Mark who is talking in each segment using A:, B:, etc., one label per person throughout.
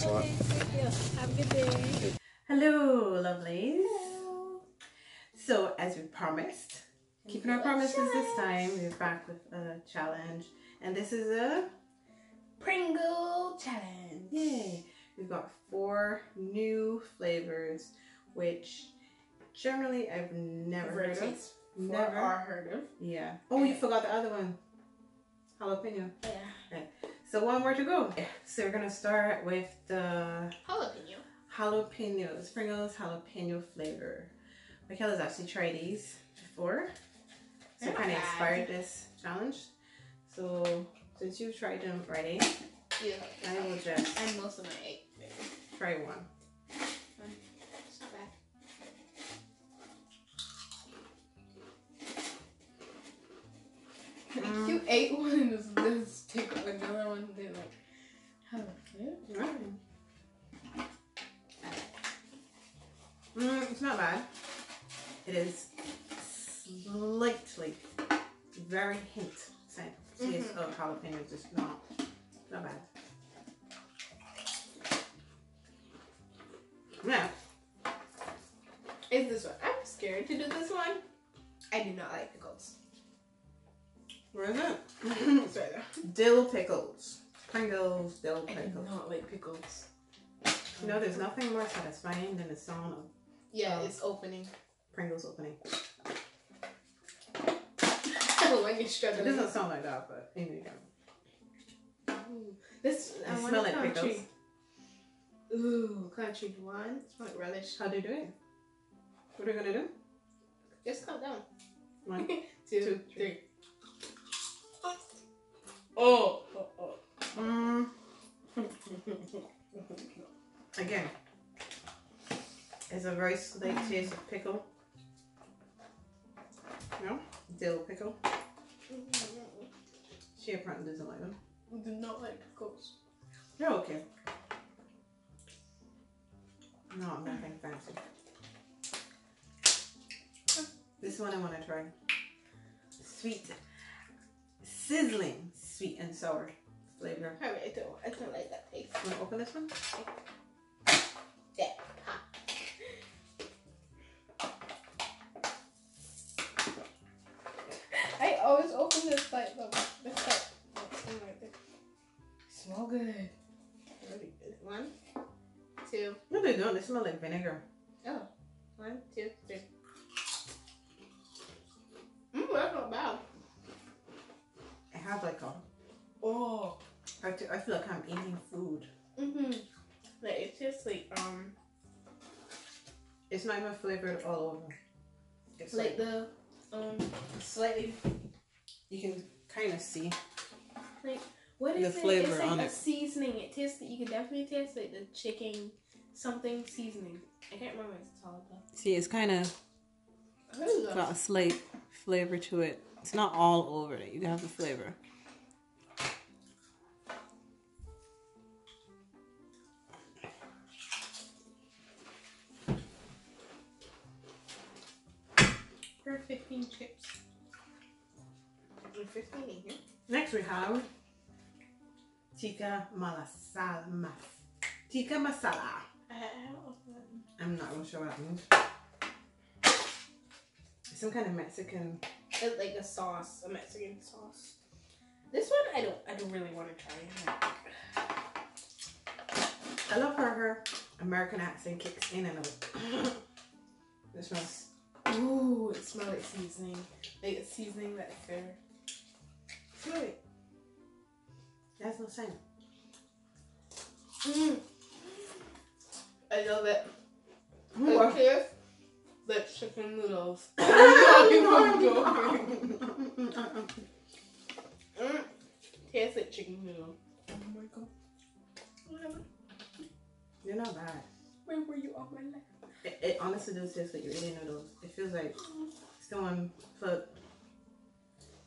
A: Thanks a lot.
B: Okay, thank you. Have a good day.
C: Hello, lovelies. So, as we promised, keeping our promises this time, we're back with a challenge. And this is a
D: Pringle challenge.
C: yay! We've got four new flavors, which generally I've never heard of.
D: taste for
C: Never.
D: heard of.
C: Yeah. Oh, you forgot the other one. Jalapeno.
D: Yeah.
C: So one more to go. So we're gonna start with the
D: Jalapeno.
C: jalapenos, Pringles jalapeno flavor. Michaela's actually tried these before, so
D: They're
C: kind of inspired this challenge. So since you've tried them already,
D: Yeah.
C: I will just
D: And most of my egg.
C: try one.
D: It's not bad.
C: Mm.
D: You ate one and just, take another one. Then like, jalapeno.
C: Mm, it's not bad. It is slightly, very hint scent taste of jalapeno, just not, not bad. Yeah,
D: Is this one? I'm scared to do this one. I do not like pickles.
C: Where is it?
D: It's.
C: Dill pickles. Pringles, dill
D: I do
C: pickles.
D: not like pickles.
C: You know, there's nothing more satisfying than the sound of
D: Yeah, um, it's opening.
C: Pringles opening.
D: when you're struggling.
C: It doesn't sound like that, but anyway.
D: Ooh, This I
C: I
D: want
C: smell like
D: country.
C: pickles.
D: Ooh, country one. Smell like relish.
C: How do you do it? What are you gonna do?
D: Just count down.
C: One.
D: Two,
C: Two,
D: three. Oh. Oh, oh.
C: Mm. Again, it's a very slight taste of pickle. No? Dill pickle. She apparently doesn't like them.
D: I do not like pickles.
C: They're okay. No, I'm nothing fancy. This one I want to try. Sweet, sizzling, sweet and sour flavor.
D: I don't, I don't like that taste.
C: You Want to open this one?
D: Yeah. I always open this side though. This like. Smell good. Really good. One, two,
C: No, they don't. They smell like vinegar.
D: oh. One, two,
C: I feel- like I'm eating food.
D: Mm-hmm. Like it's just like um
C: It's not even flavored all over. It's
D: like
C: like,
D: the um
C: slightly. You can kind of see.
D: what
C: The
D: it?
C: flavor
D: It's like
C: on
D: a
C: it.
D: seasoning. It tastes you can definitely taste like the chicken something seasoning. I can't remember what it's called though.
C: See, it's kind of
D: is
C: got a slight flavor to it. It's not all over it. You have the flavor.
D: 15 chips. There 15 in here.
C: Next we have tikka masala. Tikka masala.
D: I don't know if that-
C: I'm not really sure what that means. Some kind of Mexican.
D: It's like a sauce, a Mexican sauce. This one I don't I don't really want to try.
C: I love how her American accent kicks in and out. this smells.
D: Ooh, it smells like seasoning. Like a seasoning that's fair. Smell it.
C: That's no scent.
D: Mm. I love it.
C: What?
D: It tastes like chicken noodles. Mm. Tastes like chicken noodle. Oh my god.
C: You're not bad.
D: Where were you on my lap?
C: It, it honestly does taste like you're eating noodles. It feels like someone put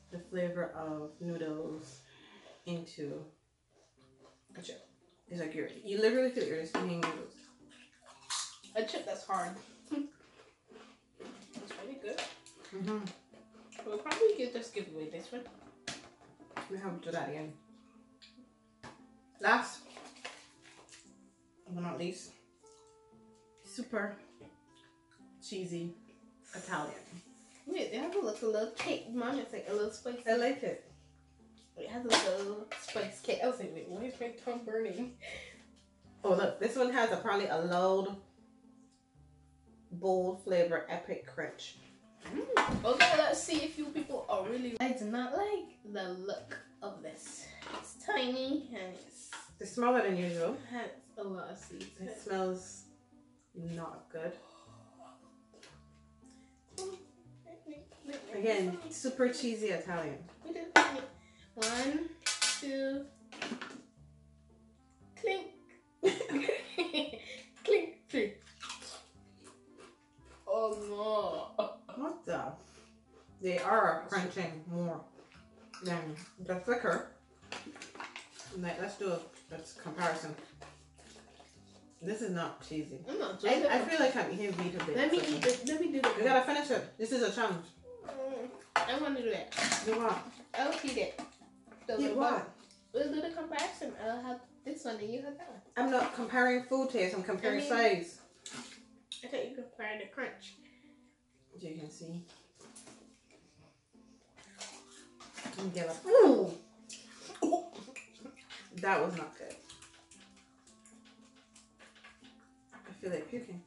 C: the flavor of noodles into a chip. It's like you're you literally feel you're just eating noodles.
D: A chip that's hard. That's pretty good.
C: Mm-hmm.
D: We'll probably could this giveaway this one.
C: We have to do that again. Last but not least, super cheesy Italian.
D: Wait, they have a look a little cake. Mine is like a little spicy.
C: I like it.
D: It has a little spice cake. I was like, wait, why is my tongue burning?
C: Oh look, this one has probably a loud, bold flavor, epic crunch.
D: Mm. Okay, let's see if you people are really. I do not like the look of this. It's tiny and it's,
C: It's smaller than usual.
D: it has a lot of seeds.
C: It smells not good. Again, super cheesy Italian.
D: One, two, clink, clink, three. Oh no!
C: What the? They are crunching more than the thicker. Like, let's do a let's comparison. This is not cheesy.
D: I'm not
C: I, I feel like I'm eating Vita bits.
D: Let me
C: or
D: eat it. Let me do
C: You
D: the.
C: gotta finish it. This is a challenge.
D: Mm, I want to do that.
C: You want?
D: I'll eat it. So
C: You
D: we'll-
C: want?
D: We'll do the comparison. I'll have this one and you have that one.
C: I'm not comparing food taste. I'm comparing
D: I mean-
C: size.
D: I thought you compared the crunch.
C: As you can see. Give up. Ooh. That was not good. Feel like puking.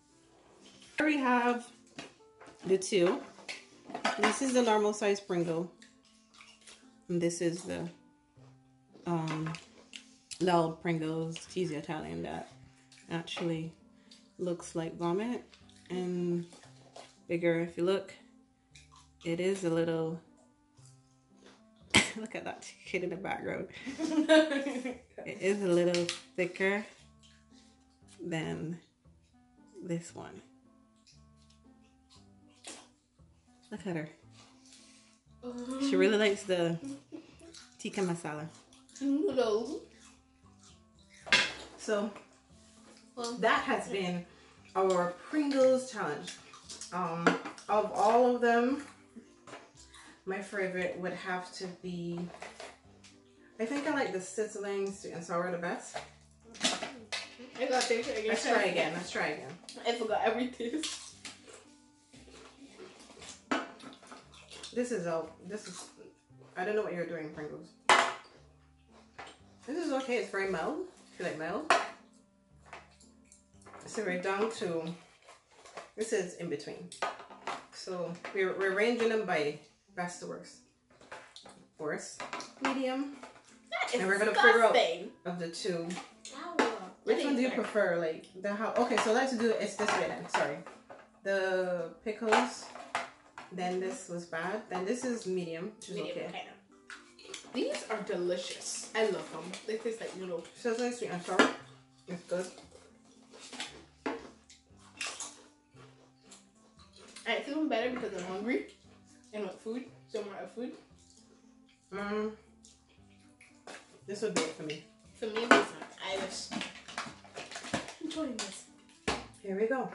C: Here we have the two. This is the normal size Pringle. And this is the um, loud Pringles cheesy Italian that actually looks like vomit and bigger if you look it is a little look at that kid in the background it is a little thicker than this one look at her she really likes the tikka masala
D: Noodles.
C: so
D: Well,
C: that has been our Pringles challenge. Um, of all of them, my favorite would have to be. I think I like the sizzling sweet and sour the best.
D: I got this. I
C: Let's try again. Let's try again.
D: I forgot everything.
C: This is a. This is. I don't know what you're doing, Pringles. This is okay. It's very mild. I feel like mild. So we're down to. This is in between. So we're we're ranging them by best to worst. Worst, medium And we're gonna figure out- of the two. Which one do you prefer? Like the how? Okay, so let's do it. It's this way then. Sorry, the pickles. Then this was bad. Then this is medium, which is
D: medium,
C: okay.
D: kind of. These are delicious. I love them. They taste like noodles.
C: Sizzling sweet and sour. It's good.
D: It's even better because I'm hungry and want food. So I'm out of food.
C: Mm. This would be it for me.
D: For me, these are Irish. Enjoying this.
C: Here we go.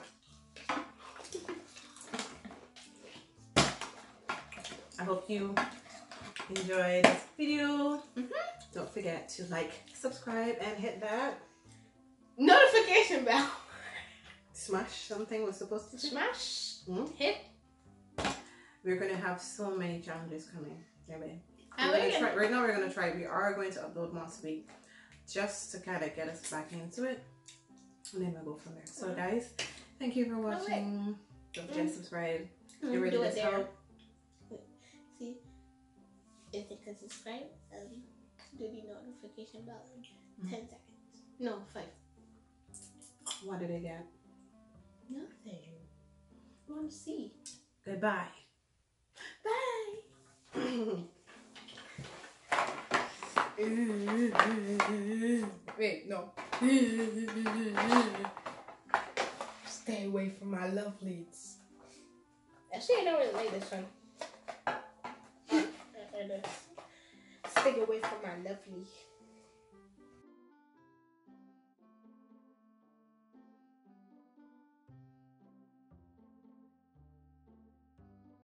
C: I hope you enjoyed this video.
D: Mhm.
C: Don't forget to like, subscribe, and hit that
D: Notification bell.
C: smash something was supposed to say.
D: Smash.
C: Mhm.
D: Hit.
C: We're gonna have so many challenges coming. Anyway, we're gonna- try, right now we're gonna try. We are going to upload once a week, just to kind of get us back into it, and then we'll go from there. So, guys, thank you for watching. Don't forget to subscribe.
D: Mm,
C: Get ready to help.
D: See, if it can subscribe, um, do the notification bell in
C: Mhm.
D: ten seconds. No, five.
C: What did I get?
D: Nothing. I want to see.
C: Goodbye.
D: Bye. Wait, no. Stay away from my lovelies. Actually, I don't really like this one. I- I just Stay away from my lovely.